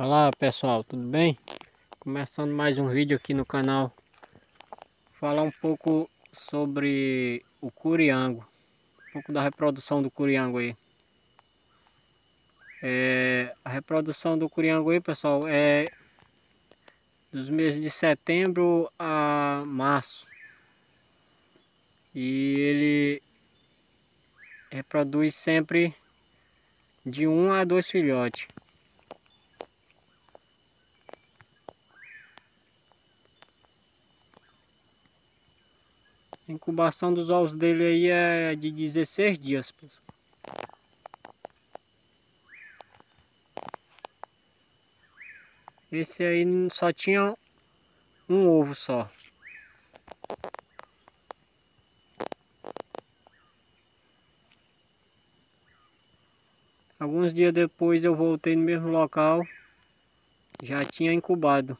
Olá pessoal, tudo bem? Começando mais um vídeo aqui no canal. Falar um pouco sobre o curiango. Um pouco da reprodução do curiango aí. É, A reprodução do curiango aí pessoal é Dos meses de setembro a março. E ele reproduz sempre de um a dois filhotes A incubação dos ovos dele aí é de 16 dias, pessoal. Esse aí só tinha um ovo só. Alguns dias depois eu voltei no mesmo local, já tinha incubado.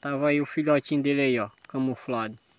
Tava aí o filhotinho dele aí, ó, camuflado.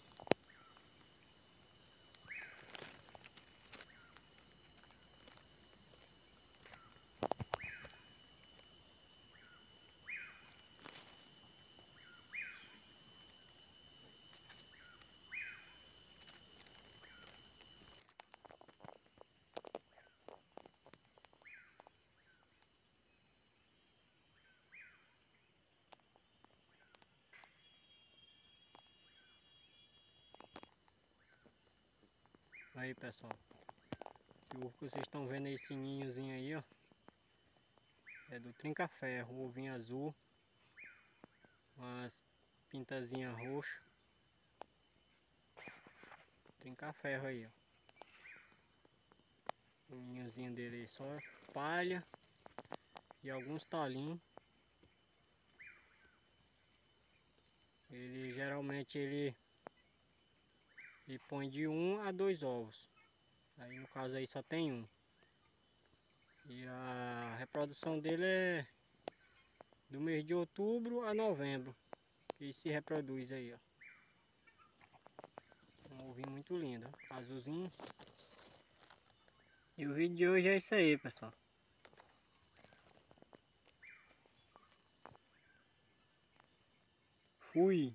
Aí pessoal, esse ovo que vocês estão vendo esse ninhozinho aí, ó, é do trinca-ferro, um ovinho azul, umas pintazinhas roxas, trinca-ferro aí, ó. O ninhozinho dele aí só palha e alguns talinhos. Ele geralmente ele e põe de um a dois ovos. Aí no caso aí só tem um. E a reprodução dele é do mês de outubro a novembro. Que se reproduz aí, ó. Um ovinho muito lindo, ó. azulzinho. E o vídeo de hoje é isso aí, pessoal. Fui!